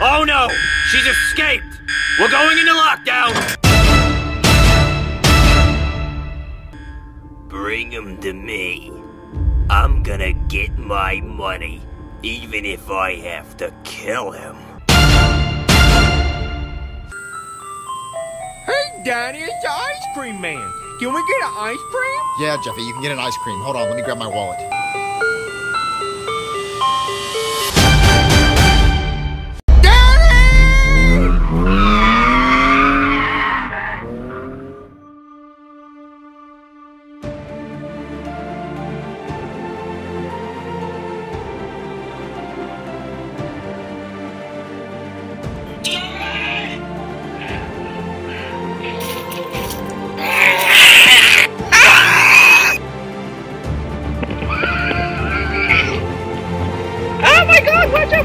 Oh no! She's escaped! We're going into lockdown! Bring him to me. I'm gonna get my money, even if I have to kill him. Hey, Daddy, it's the ice cream man. Can we get an ice cream? Yeah, Jeffy, you can get an ice cream. Hold on, let me grab my wallet.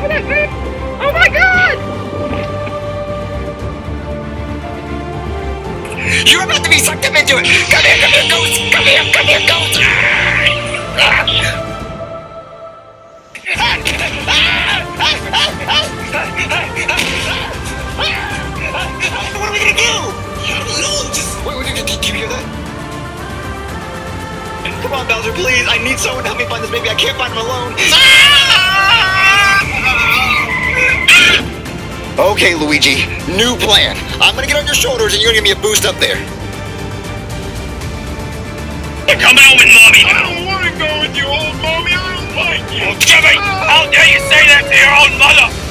Out that thing! Oh my god! You're about to be sucked up into it! Come here, come here, ghost! Come here, come here, ghost! What are we gonna do? No, just wait, wait, can you hear that? Come on, Bowser, please! I need someone to help me find this baby. I can't find him alone. Okay, Luigi, new plan. I'm gonna get on your shoulders and you're gonna give me a boost up there. Come out with mommy I don't want to go with you, old mommy. I don't like you. Jimmy! How dare you say that to your own mother?